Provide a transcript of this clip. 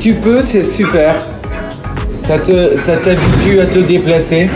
tu peux, c'est super. Ça te, ça t'habitue à te déplacer.